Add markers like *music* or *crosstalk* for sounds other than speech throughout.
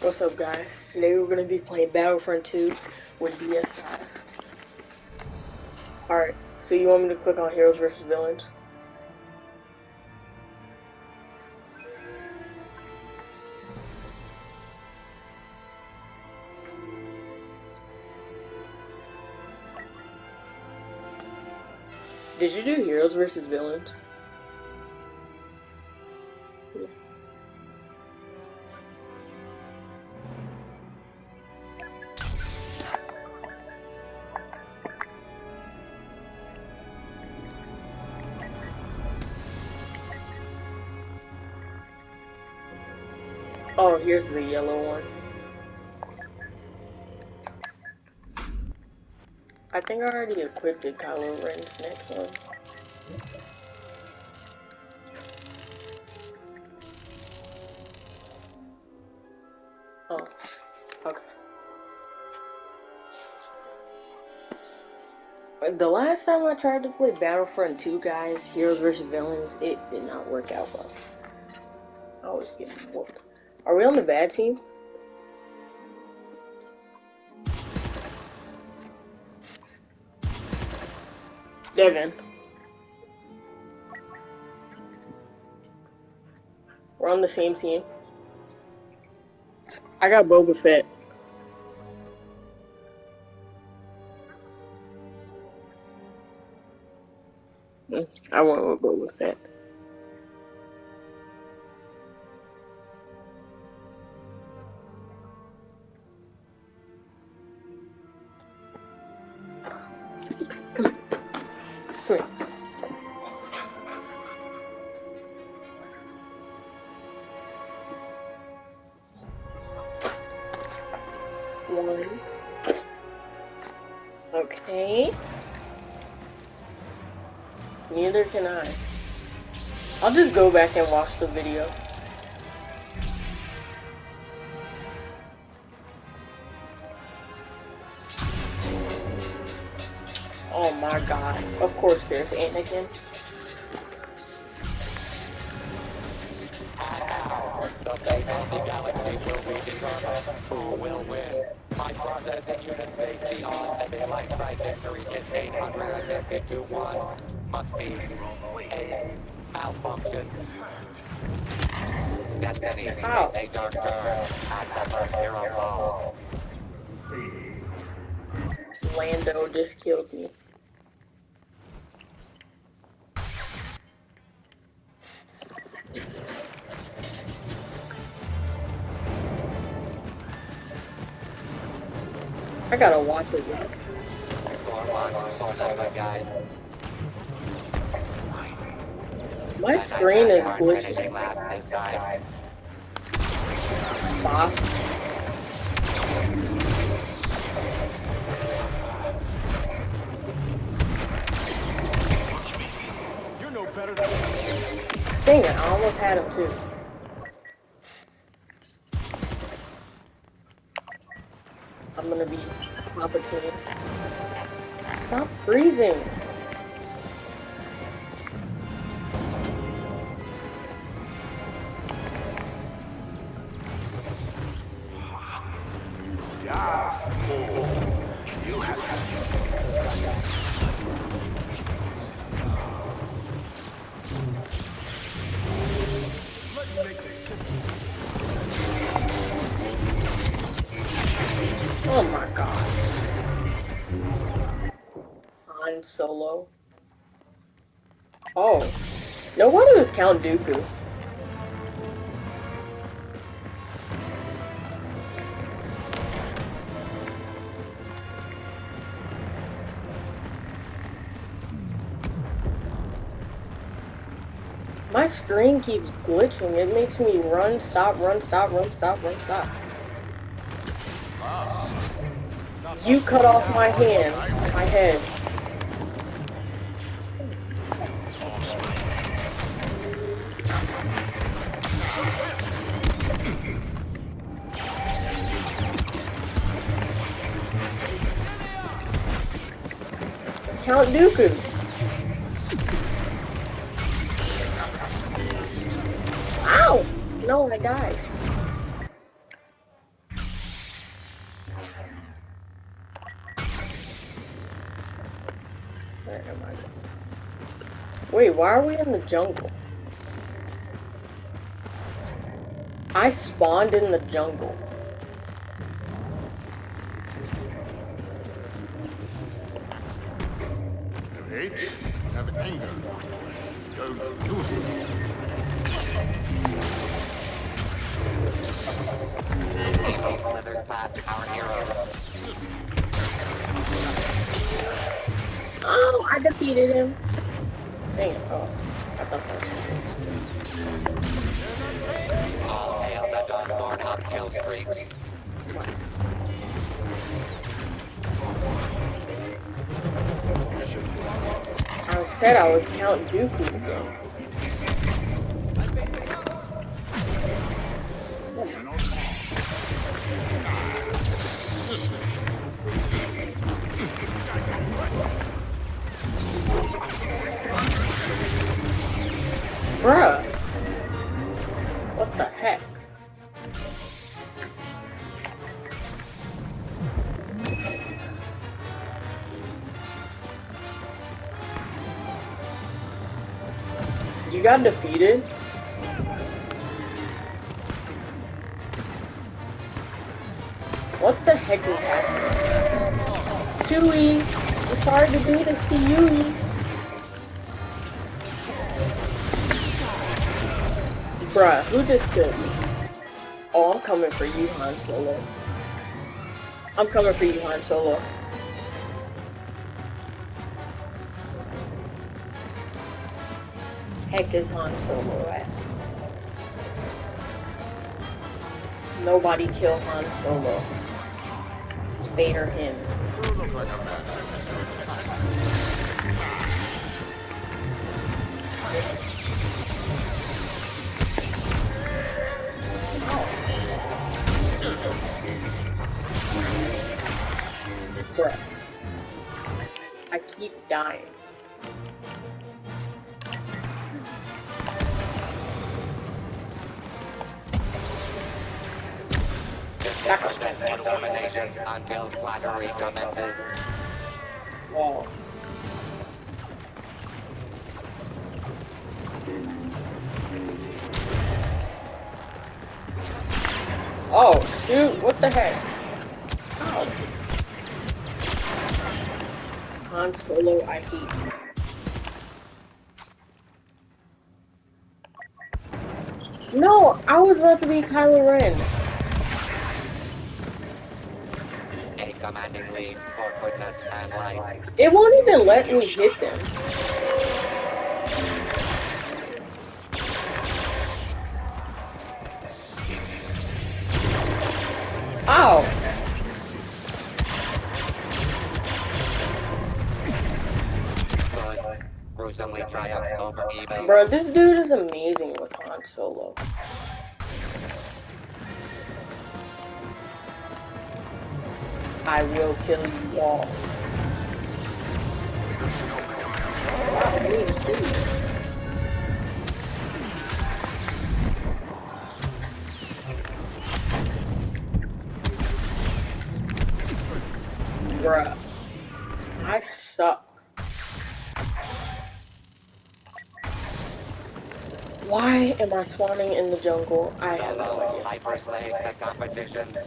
What's up guys? Today we're going to be playing Battlefront 2 with DSlaz. Alright, so you want me to click on Heroes vs. Villains? Did you do Heroes vs. Villains? Oh, here's the yellow one. I think I already equipped it, Kylo Ren's next one. Oh, okay. The last time I tried to play Battlefront 2, guys, Heroes vs. Villains, it did not work out well. I was getting whooped. Are we on the bad team? Devin. We're on the same team. I got Boba Fett. Hmm, I went with Boba Fett. One. Okay. Neither can I. I'll just go back and watch the video. My god. Of course there's Anakin. Fate the galaxy will be determined. Who will win? My processing unit states the odd and light side victory is 850 to 1. Must be a malfunction. Destiny falls. Lando just killed me. I gotta watch it. my screen is glitching. Than Dang it, I almost had him too. I'm gonna be Stop freezing! Han Solo. Oh. No wonder it was Count Dooku. My screen keeps glitching. It makes me run, stop, run, stop, run, stop, run, stop. Ah. You cut off my hand, my head. Count Dooku. Ow! No, I died. Where am I? Wait, why are we in the jungle? I spawned in the jungle. Have have anger. Don't lose them. Slithers past our heroes. Oh, I defeated him. Dang it. Oh, I thought that was All hail the Dark Lord of kill streaks. I said I was Count Dooku You got defeated? What the heck is happening? Chewie, I'm sorry to do this to you. Bruh, who just killed me? Oh, I'm coming for you, Han Solo. I'm coming for you, Han Solo. Heck is Han Solo at? Nobody kill Han Solo. Spare him. Represent their dominations until flattery commences. Wow. Oh, shoot, what the heck? Ow. Han Solo, I hate you. No, I was about to be Kylo Ren. It won't even let me hit them. Ow! Good. Gruesomely triumphs over evil. Bro, this dude is amazing with Han Solo. I will kill you all. Stop being silly. Bruh. I suck. Why am I spawning in the jungle? I have no idea.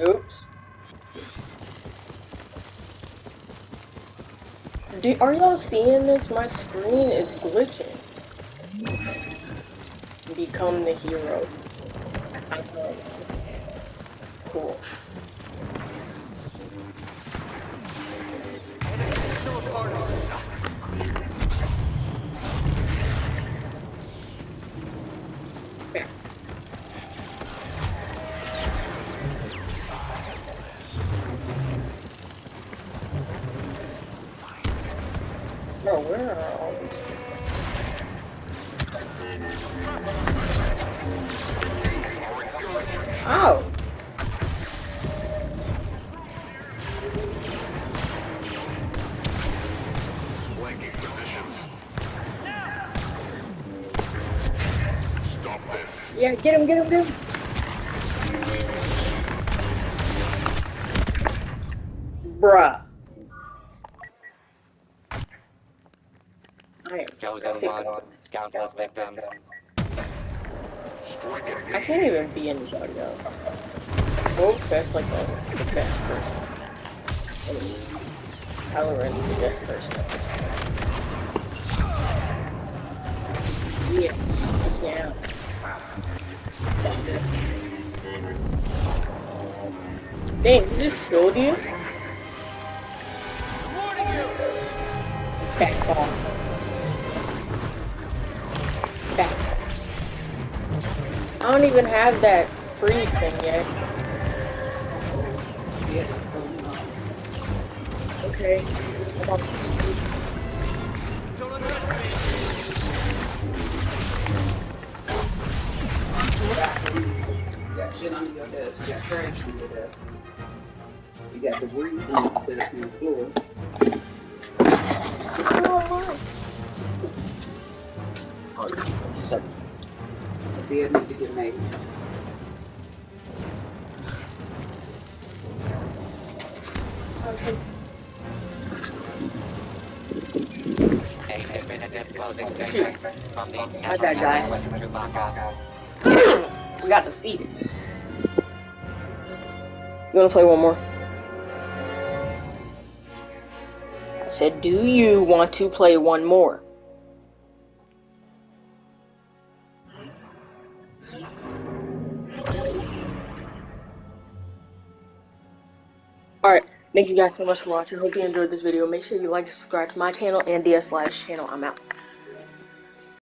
Oops. Do, are y'all seeing this? My screen is glitching. Become the hero. Cool. Oh. Ow! Yeah, get him, get him, get him. Bruh. I am Joe's sick of victims. I can't even be anybody else. World best like the, the best person. I mean, Valorant's the best person at this point. Yes, yeah. Second. Dang, you just killed you? Back off. Don't even have that freeze thing yet. Okay. You got your desk on the floor. So, A need to get made. A definitive closing statement My bad, guys. *coughs* We got defeated. You wanna play one more? I said, do you want to play one more? Thank you guys so much for watching. Hope you enjoyed this video. Make sure you like and subscribe to my channel and DSlaz's channel. I'm out.